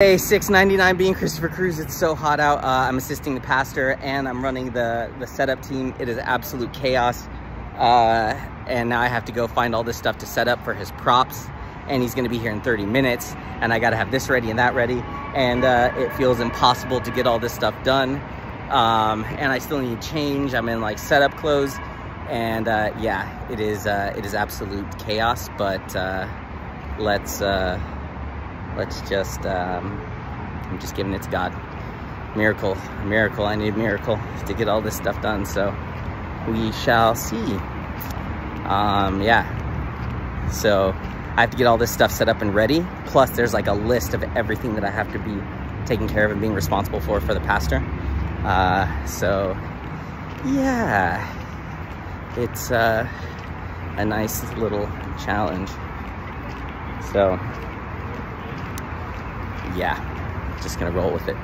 Hey, 699 being Christopher Cruz. It's so hot out. Uh, I'm assisting the pastor and I'm running the, the setup team. It is absolute chaos. Uh, and now I have to go find all this stuff to set up for his props. And he's gonna be here in 30 minutes. And I gotta have this ready and that ready. And uh, it feels impossible to get all this stuff done. Um, and I still need change. I'm in like setup clothes. And uh, yeah, it is, uh, it is absolute chaos. But uh, let's, let's just um, i'm just giving it to god. Miracle miracle i need a miracle to get all this stuff done so we shall see. Um yeah. So i have to get all this stuff set up and ready plus there's like a list of everything that i have to be taking care of and being responsible for for the pastor. Uh so yeah. It's uh a nice little challenge. So yeah, just gonna roll with it.